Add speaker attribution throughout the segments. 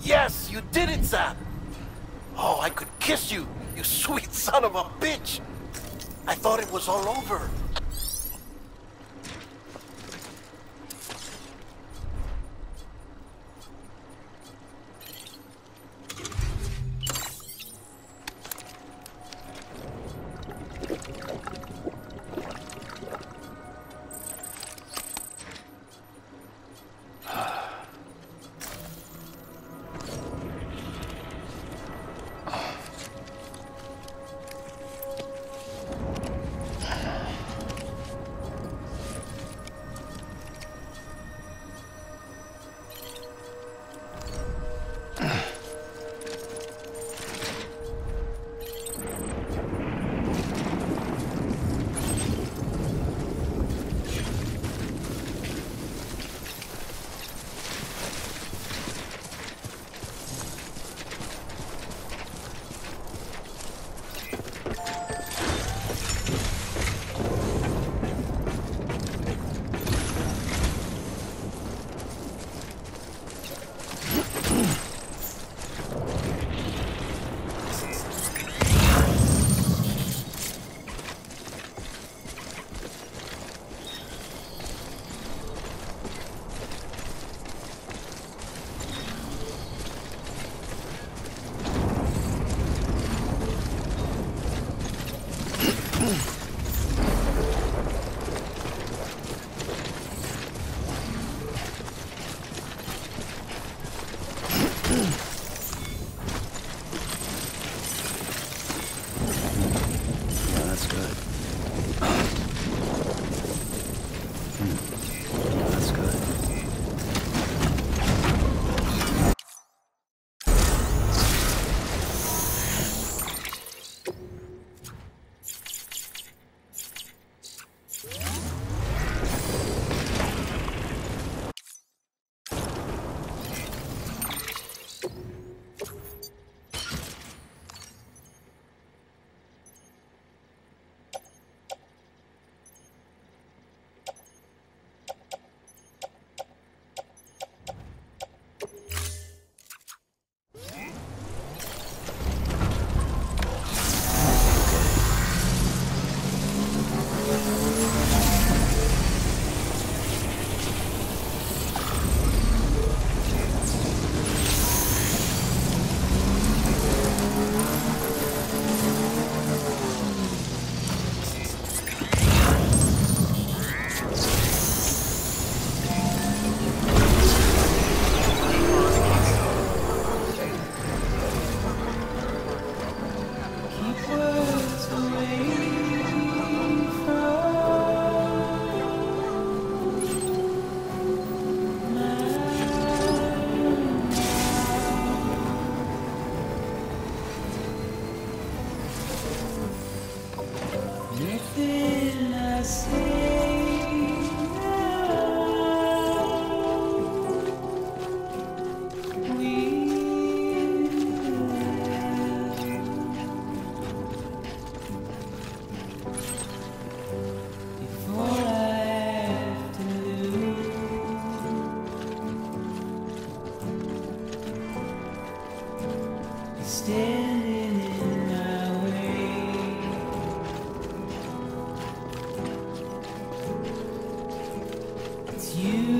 Speaker 1: yes, you did it, Zap! Oh, I could kiss you, you sweet son of a bitch! I thought it was all over.
Speaker 2: you.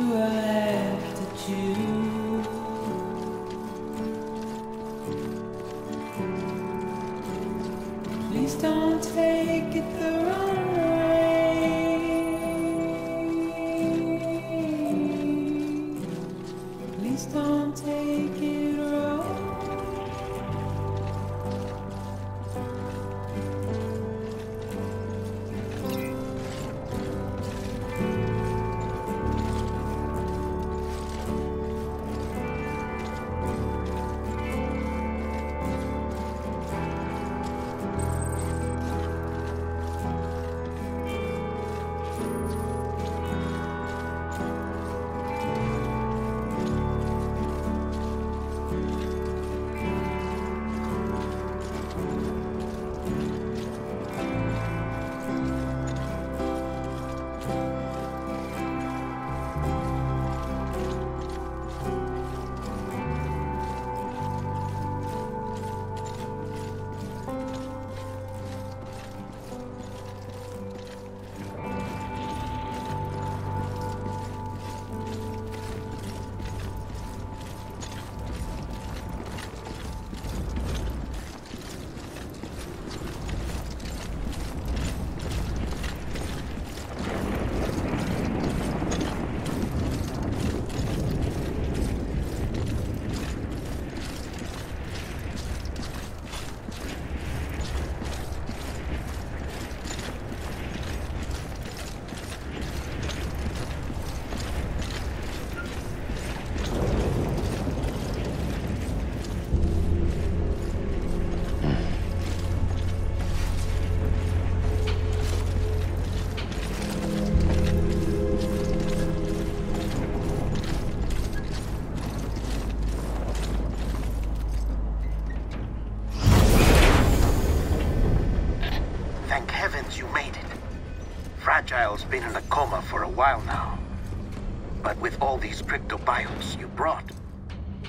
Speaker 2: All these cryptobiotes you brought,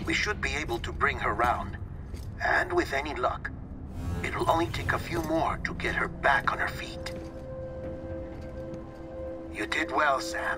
Speaker 2: we should be able to bring her round. And with any luck, it'll only take a few more to get her back on her feet. You did well, Sam.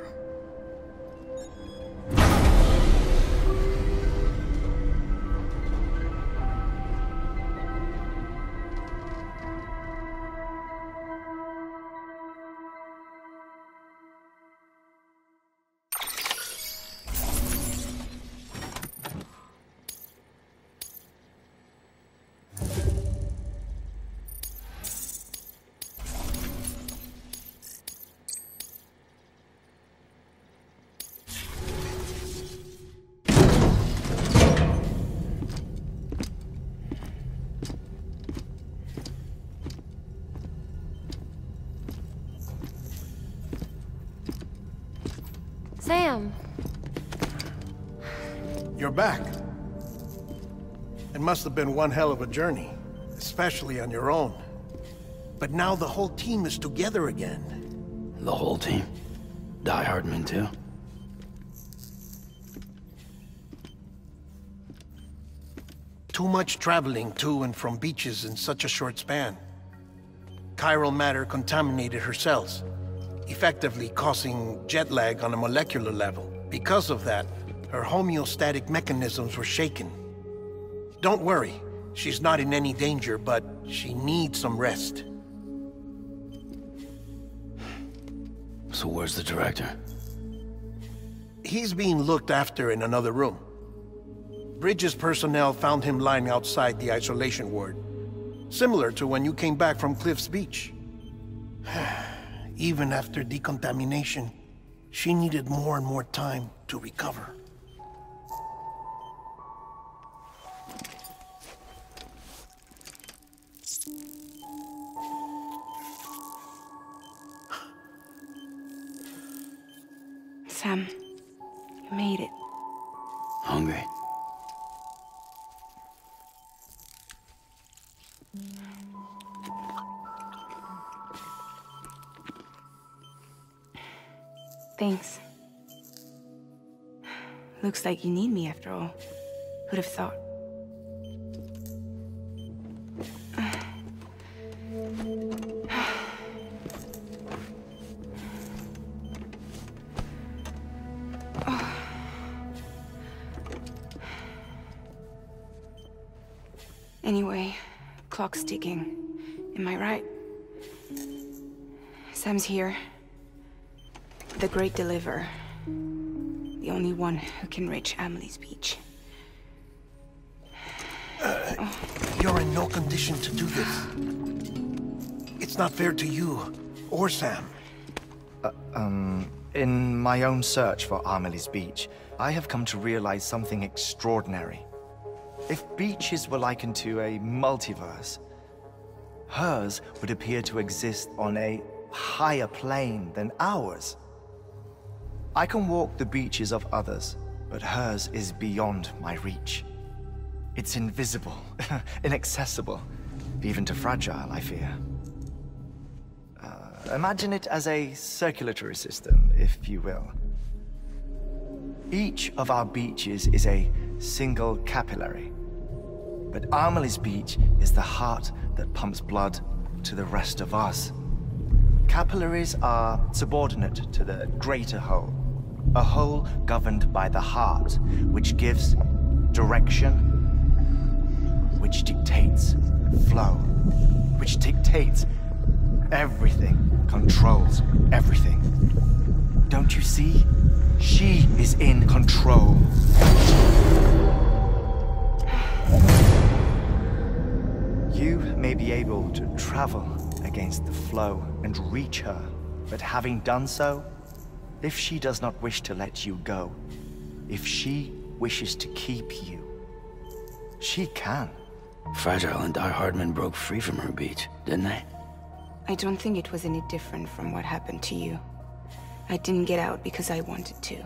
Speaker 3: Sam.
Speaker 4: You're back. It must have been one hell of a journey, especially on your own. But now the whole team is together again.
Speaker 5: The whole team? Die Hardman too?
Speaker 4: Too much traveling to and from beaches in such a short span. Chiral matter contaminated her cells, effectively causing jet lag on a molecular level. Because of that, her homeostatic mechanisms were shaken. Don't worry, she's not in any danger, but she needs some rest.
Speaker 5: So where's the director?
Speaker 4: He's being looked after in another room. Bridges personnel found him lying outside the isolation ward. Similar to when you came back from Cliff's Beach. Even after decontamination, she needed more and more time to recover.
Speaker 6: Sam, Looks like you need me after all. Who'd have thought? Anyway, clock's ticking. Am I right? Sam's here. The Great Deliverer. The only one who can reach Amelie's Beach.
Speaker 4: You're in no condition to do this. It's not fair to you, or Sam.
Speaker 7: Um, In my own search for Amelie's Beach, I have come to realize something extraordinary. If beaches were likened to a multiverse, hers would appear to exist on a higher plane than ours. I can walk the beaches of others, but hers is beyond my reach. It's invisible, inaccessible, even to fragile, I fear. Uh, imagine it as a circulatory system, if you will. Each of our beaches is a single capillary. But Amelie's beach is the heart that pumps blood to the rest of us. Capillaries are subordinate to the greater whole, a whole governed by the heart, which gives direction, which dictates flow, which dictates everything, controls everything. Don't you see? She is in control. You may be able to travel against the flow and reach her, but having done so, if she does not wish to let you go, if she wishes to keep you, she can.
Speaker 5: Fragile and Die Hardman broke free from her beach, didn't they?
Speaker 6: I don't think it was any different from what happened to you. I didn't get out because I wanted to.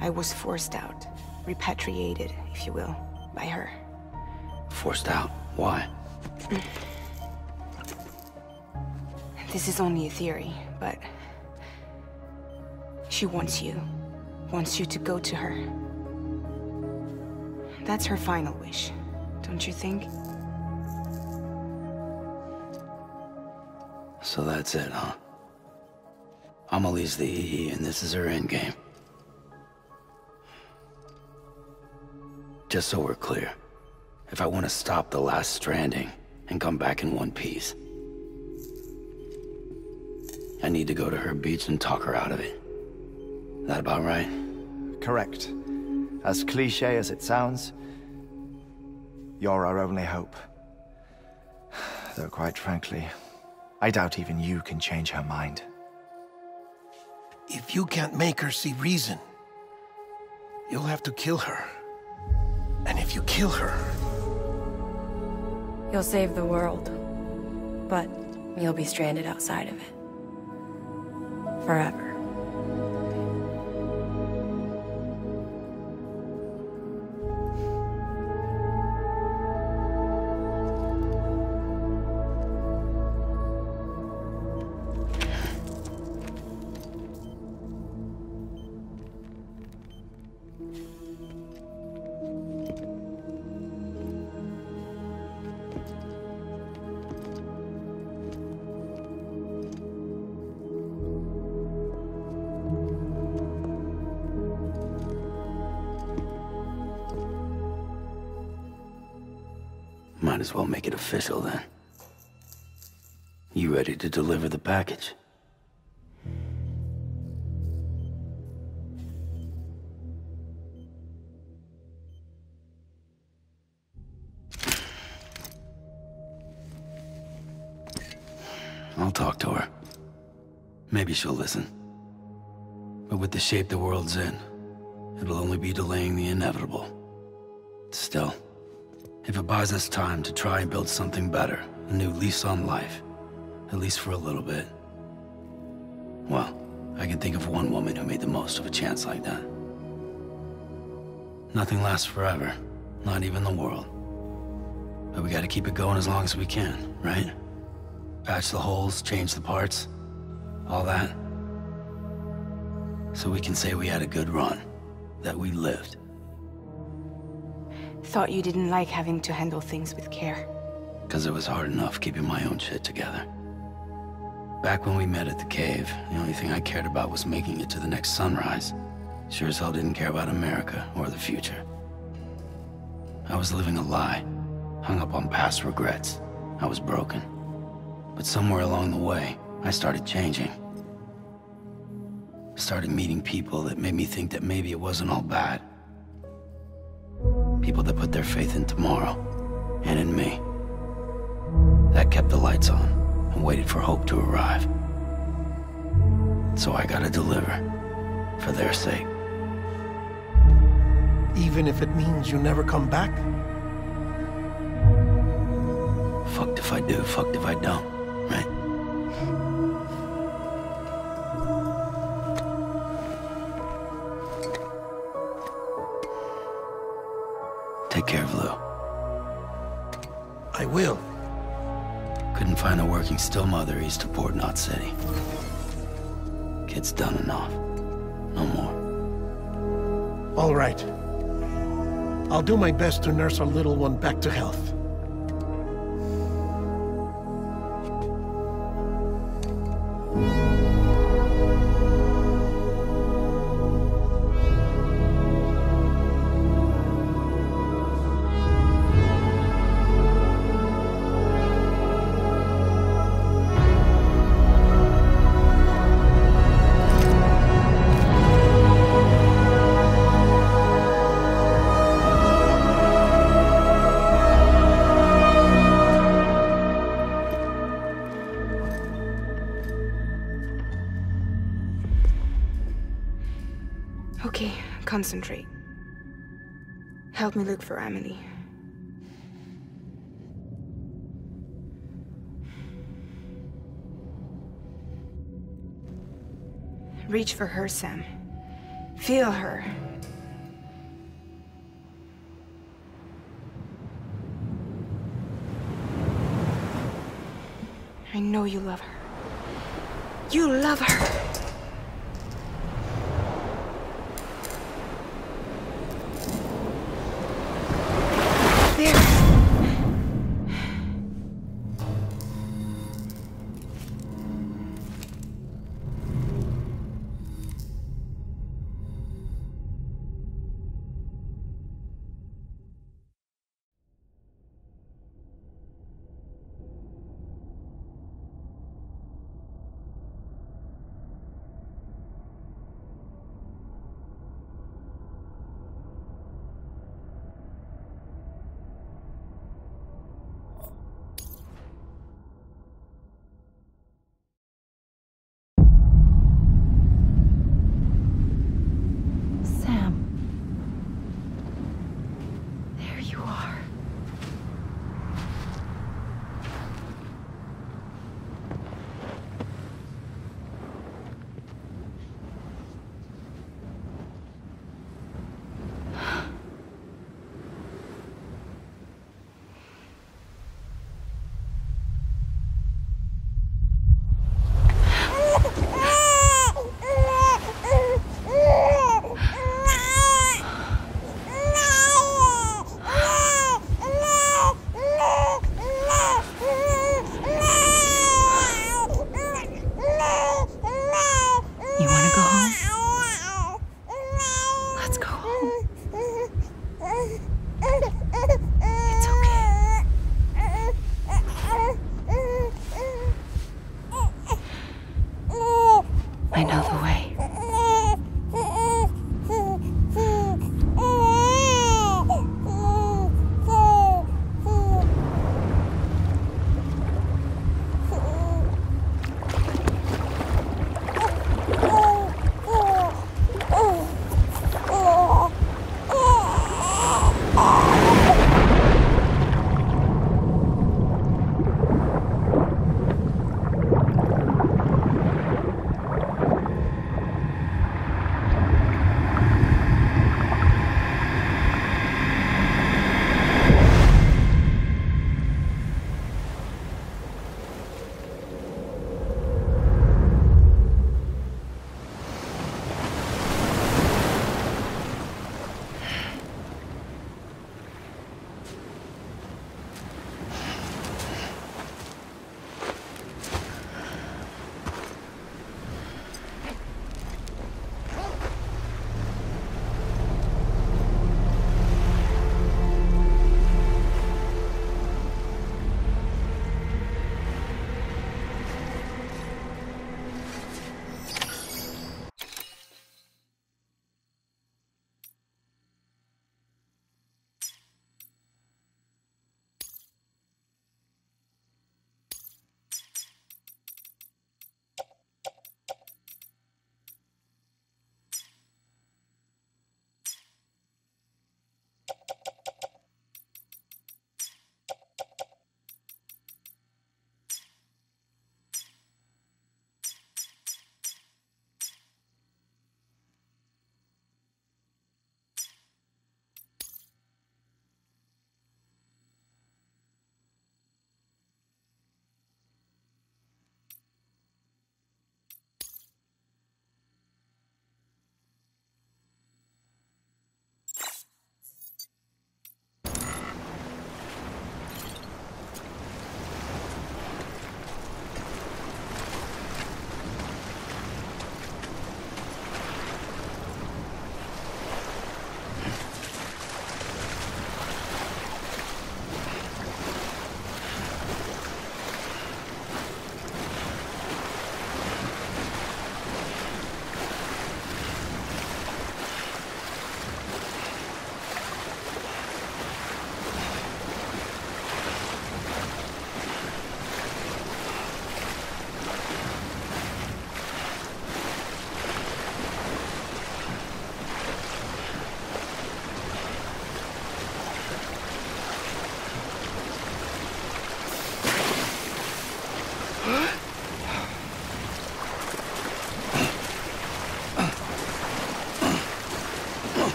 Speaker 6: I was forced out, repatriated, if you will, by her.
Speaker 5: Forced out. Why?
Speaker 6: This is only a theory, but She wants you. Wants you to go to her. That's her final wish, don't you think?
Speaker 5: So that's it, huh? Amelie's the EE, and this is her endgame. Just so we're clear, if I want to stop the last stranding and come back in one piece, I need to go to her beach and talk her out of it. That about right?
Speaker 7: Correct. As cliche as it sounds, you're our only hope. Though quite frankly, I doubt even you can change her mind.
Speaker 4: If you can't make her see reason, you'll have to kill her. And if you kill her...
Speaker 3: You'll save the world. But you'll be stranded outside of it. Forever.
Speaker 5: Might as well make it official then. You ready to deliver the package? I'll talk to her. Maybe she'll listen. But with the shape the world's in, it'll only be delaying the inevitable. Still, if it buys us time to try and build something better, a new lease on life, at least for a little bit, well, I can think of one woman who made the most of a chance like that. Nothing lasts forever, not even the world. But we gotta keep it going as long as we can, right? Patch the holes, change the parts, all that. So we can say we had a good run, that we lived.
Speaker 6: Thought you didn't like having to handle things with care.
Speaker 5: Because it was hard enough keeping my own shit together. Back when we met at the cave, the only thing I cared about was making it to the next sunrise. Sure as hell didn't care about America or the future. I was living a lie, hung up on past regrets. I was broken. But somewhere along the way, I started changing. Started meeting people that made me think that maybe it wasn't all bad. People that put their faith in tomorrow, and in me. That kept the lights on, and waited for hope to arrive. So I gotta deliver, for their sake.
Speaker 4: Even if it means you never come back?
Speaker 5: Fucked if I do, fucked if I don't, right? Care of Lou.
Speaker 4: I will.
Speaker 5: Couldn't find a working still mother east of Port Knot City. Kid's done enough. No more.
Speaker 4: All right. I'll do my best to nurse our little one back to health.
Speaker 6: Concentrate. Help me look for Amelie. Reach for her, Sam. Feel her. I know you love her. You love her!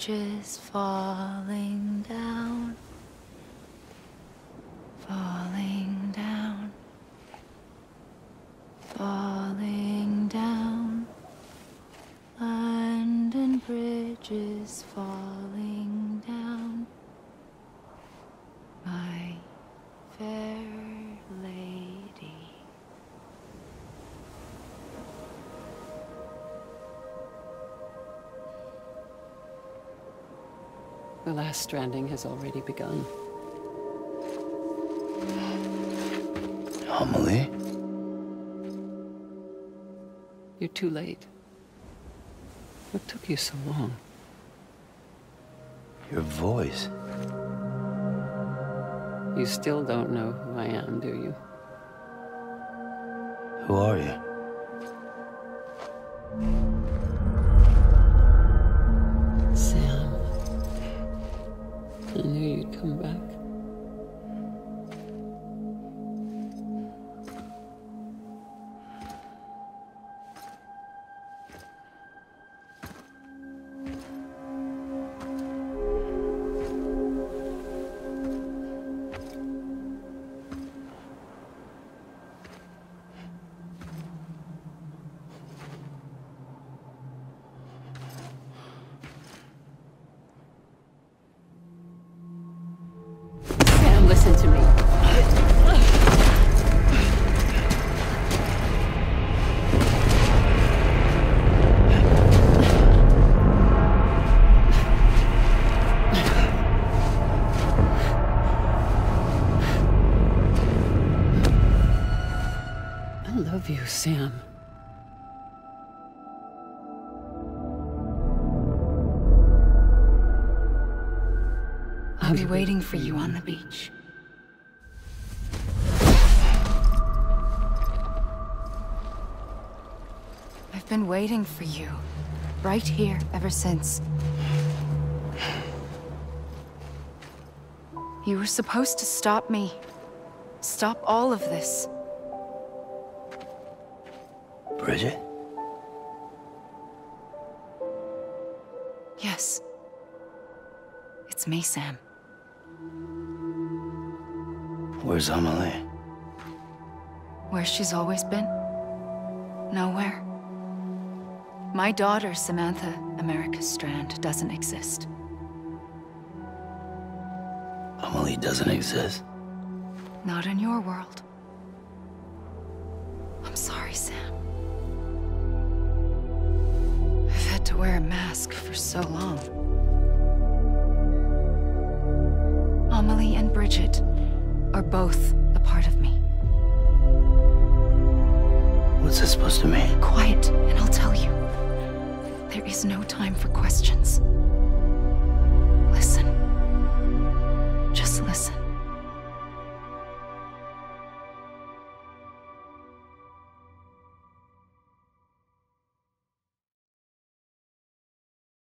Speaker 8: Bridges falling
Speaker 1: The last stranding has already begun.
Speaker 5: Amelie?
Speaker 1: You're too late. What took you so long?
Speaker 5: Your voice.
Speaker 1: You still don't know who I am, do you?
Speaker 5: Who are you?
Speaker 1: Sam.
Speaker 3: I'll be waiting for you on the beach. I've been waiting for you. Right here, ever since. You were supposed to stop me. Stop all of this.
Speaker 5: Bridget?
Speaker 3: Yes. It's me, Sam.
Speaker 5: Where's Amelie?
Speaker 3: Where she's always been? Nowhere. My daughter, Samantha America Strand, doesn't exist.
Speaker 5: Amelie doesn't exist.
Speaker 3: Not in your world. Wear a mask for so long. Amelie and Bridget are both a part of me.
Speaker 5: What's this supposed to mean?
Speaker 3: Quiet, and I'll tell you. There is no time for questions.